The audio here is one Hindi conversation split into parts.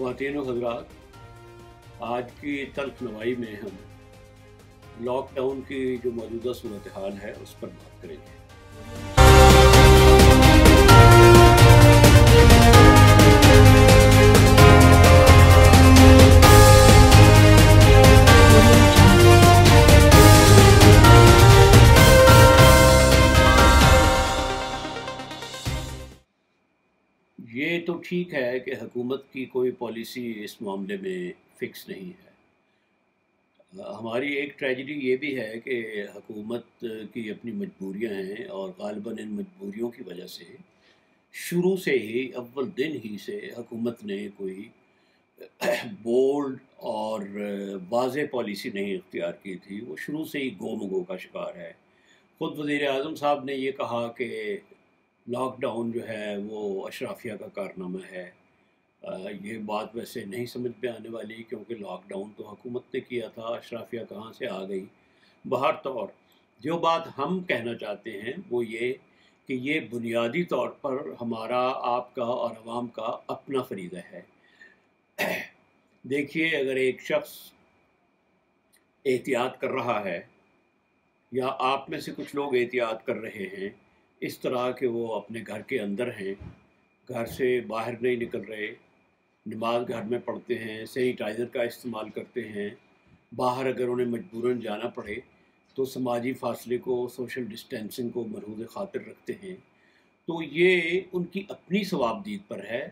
खातन हजरात आज की तल्ख नवाई में हम लॉकडाउन की जो मौजूदा सूरत हाल है, उस पर बात करेंगे। ये तो ठीक है कि हुकूमत की कोई पॉलिसी इस मामले में फ़िक्स नहीं है। हमारी एक ट्रेजडी ये भी है कि हुकूमत की अपनी मजबूरियाँ हैं और गालबा इन मजबूरियों की वजह से शुरू से ही, अव्वल दिन ही से हुकूमत ने कोई बोल्ड और वाज पॉलिसी नहीं इख्तियार की थी। वो शुरू से ही गोमगो का शिकार है। ख़ुद वज़ी अजम साहब ने ये कहा कि लॉकडाउन जो है वो अशराफिया का कारनामा है। ये बात वैसे नहीं समझ में आने वाली क्योंकि लॉकडाउन तो हुकूमत ने किया था अशराफिया कहाँ से आ गई? बाहर तौर जो बात हम कहना चाहते हैं वो ये कि ये बुनियादी तौर पर हमारा, आपका और आवाम का अपना फरीदा है। देखिए, अगर एक शख्स एहतियात कर रहा है या आप में से कुछ लोग एहतियात कर रहे हैं इस तरह के वो अपने घर के अंदर हैं। घर से बाहर नहीं निकल रहे। नमाज़ घर में पढ़ते हैं, सैनिटाइज़र का इस्तेमाल करते हैं। बाहर अगर उन्हें मजबूरन जाना पड़े तो समाजी फासले को, सोशल डिस्टेंसिंग को मरहूज ख़ातिर रखते हैं। तो ये उनकी अपनी सवाबदीद पर है।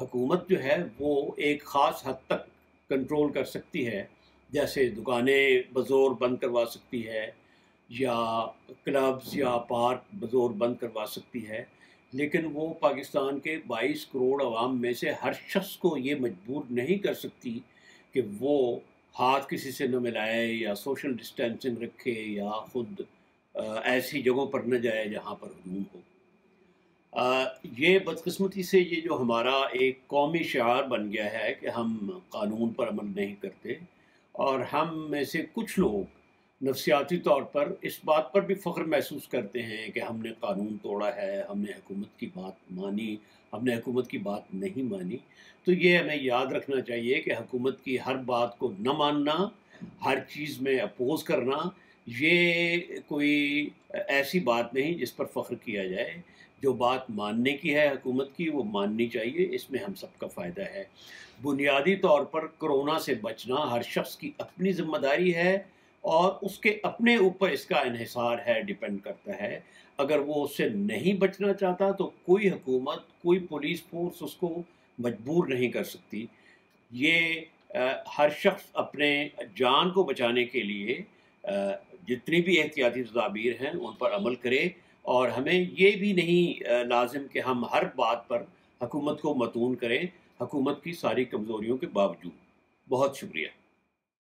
हकूमत जो है, वो एक ख़ास हद तक कंट्रोल कर सकती है। जैसे दुकानें बज़ोर बंद करवा सकती है या क्लब्स या पार्क बजोर बंद करवा सकती है। लेकिन वो पाकिस्तान के 22 करोड़ आवाम में से हर शख्स को ये मजबूर नहीं कर सकती कि वो हाथ किसी से न मिलाए या सोशल डिस्टेंसिंग रखे या ख़ुद ऐसी जगहों पर न जाए जहाँ पर हजूम हो। आ, ये बदकस्मती से ये जो हमारा एक कौमी शार बन गया है कि हम कानून पर अमल नहीं करते और हम में से कुछ लोग नफसियाती तौर पर इस बात पर भी फ़ख्र महसूस करते हैं कि हमने कानून तोड़ा है, हमने हुकूमत की बात मानी, हमने हुकूमत की बात नहीं मानी। तो ये हमें याद रखना चाहिए कि हुकूमत की हर बात को न मानना, हर चीज़ में अपोज करना, ये कोई ऐसी बात नहीं जिस पर फ़ख्र किया जाए। जो बात मानने की है हुकूमत की, वो माननी चाहिए, इसमें हम सबका फ़ायदा है। बुनियादी तौर पर कोरोना से बचना हर शख्स की अपनी ज़िम्मेदारी है और उसके अपने ऊपर इसका इहिसार है डिपेंड करता है। अगर वो उससे नहीं बचना चाहता तो कोई हुकूमत कोई पुलिस फोर्स उसको मजबूर नहीं कर सकती। ये आ, हर शख्स अपने जान को बचाने के लिए आ, जितनी भी एहतियाती तदाबीर हैं उन पर अमल करे और हमें ये भी नहीं लाजिम कि हम हर बात पर हुकूमत को मतून करें हुकूमत की सारी कमज़ोरियों के बावजूद। बहुत शुक्रिया।